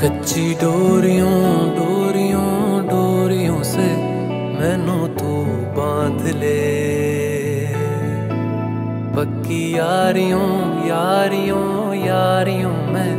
कच्ची डोरियों डोरियों डोरियों से मैनू तू बाँध ले। पक्की यारियों यारियों यारियों में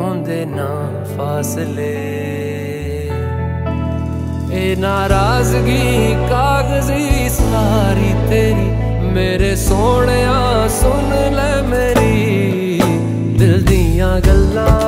होंदे ना फासले। ए नाराज़गी, कागज़ी सारी तेरी, मेरे सोने सुन ले मेरी। दिल दिया गल्ला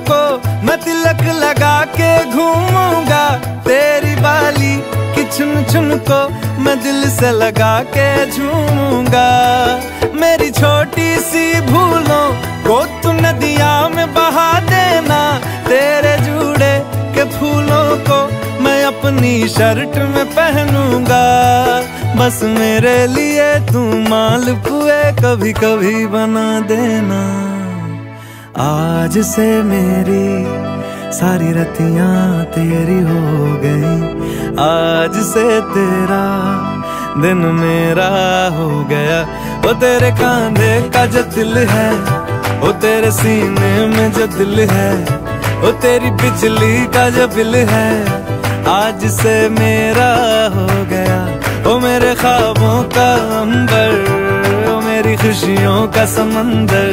को मैं तिलक लगा के घूमूँगा। तेरी बाली की चुन चुन को मैं दिल से लगा के झूमूँगा। मेरी छोटी सी भूलों को तू नदिया में बहा देना। तेरे जूड़े के फूलों को मैं अपनी शर्ट में पहनूँगा। बस मेरे लिए तू मालपुए कभी कभी बना देना। आज से मेरी सारी रतियाँ तेरी हो गई। आज से तेरा दिन मेरा हो गया। वो तेरे कांधे का जो दिल है वो तेरे सीने में जो दिल है वो तेरी बिजली का जो बिल है, आज से मेरा हो गया। वो मेरे ख्वाबों का अंबर वो मेरी खुशियों का समंदर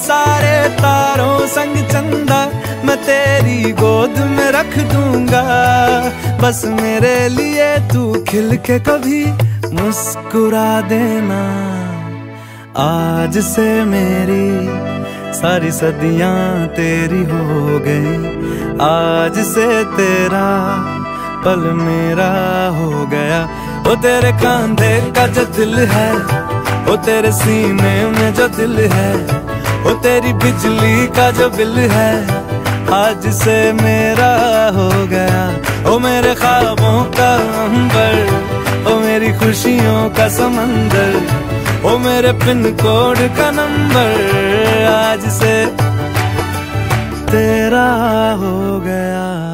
सारे तारों संग चंदा, मैं तेरी गोद में रख दूँगा। बस मेरे लिए तू खिल के कभी मुस्कुरा देना। आज से मेरी सारी सदियाँ तेरी हो गई। आज से तेरा पल मेरा हो गया। वो तेरे कांधे का जो दिल है वो तेरे सीने में जो दिल है वो तेरी बिजली का जो बिल है, आज से मेरा हो गया। ओ मेरे ख्वाबों का अंबर, ओ मेरी खुशियों का समंदर, ओ मेरे पिन कोड का नंबर, आज से तेरा हो गया।